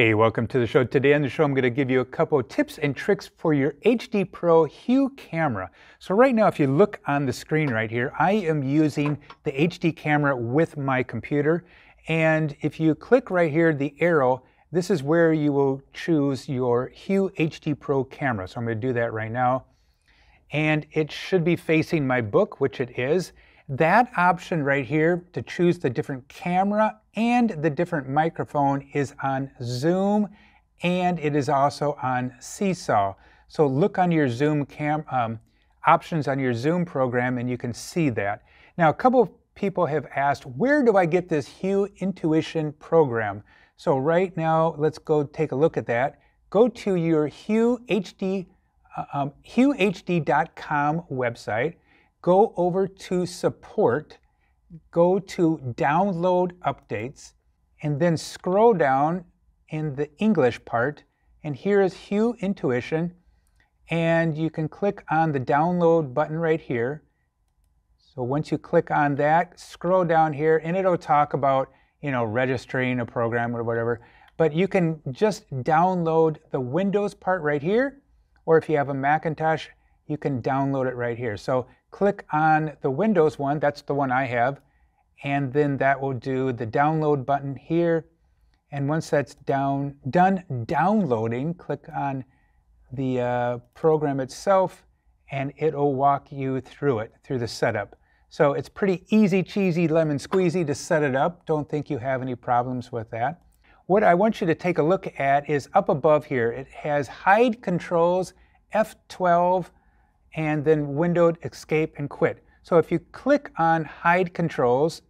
Hey, welcome to the show. Today on the show, I'm going to give you a couple tips and tricks for your HD Pro Hue camera. So right now, if you look on the screen right here, I am using the HD camera with my computer. And if you click right here, the arrow, this is where you will choose your Hue HD Pro camera. So I'm going to do that right now. And it should be facing my book, which it is. That option right here to choose the different camera and the different microphone is on Zoom and it is also on Seesaw. So look on your Zoom cam um, options on your Zoom program and you can see that. Now a couple of people have asked, where do I get this Hue Intuition program? So right now, let's go take a look at that. Go to your Hue HD, uh, um, HueHD.com website go over to support, go to download updates, and then scroll down in the English part. And here is Hue Intuition. And you can click on the download button right here. So once you click on that, scroll down here and it'll talk about, you know, registering a program or whatever. But you can just download the Windows part right here. Or if you have a Macintosh, you can download it right here. So click on the Windows one, that's the one I have, and then that will do the download button here. And once that's down, done downloading, click on the uh, program itself and it'll walk you through it, through the setup. So it's pretty easy, cheesy, lemon squeezy to set it up. Don't think you have any problems with that. What I want you to take a look at is up above here. It has hide controls, F12, and then windowed escape and quit. So if you click on hide controls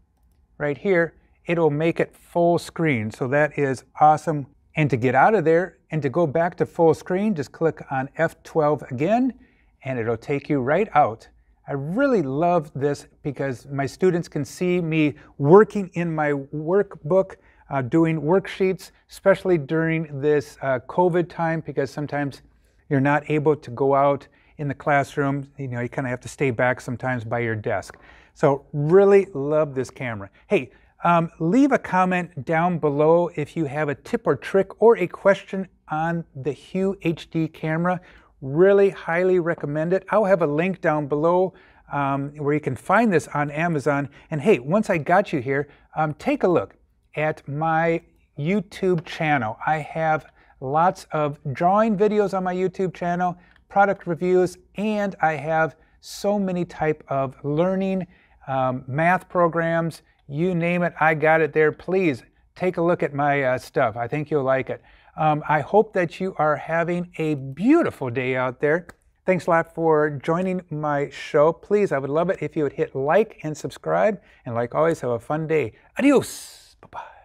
right here, it'll make it full screen. So that is awesome. And to get out of there and to go back to full screen, just click on F12 again and it'll take you right out. I really love this because my students can see me working in my workbook, uh, doing worksheets, especially during this uh, COVID time because sometimes you're not able to go out in the classroom. You know, you kind of have to stay back sometimes by your desk. So really love this camera. Hey, um, leave a comment down below if you have a tip or trick or a question on the Hue HD camera. Really highly recommend it. I'll have a link down below um, where you can find this on Amazon. And hey, once I got you here, um, take a look at my YouTube channel. I have lots of drawing videos on my YouTube channel, product reviews, and I have so many type of learning um, math programs. You name it, I got it there. Please take a look at my uh, stuff. I think you'll like it. Um, I hope that you are having a beautiful day out there. Thanks a lot for joining my show. Please, I would love it if you would hit like and subscribe. And like always, have a fun day. Adios. Bye bye.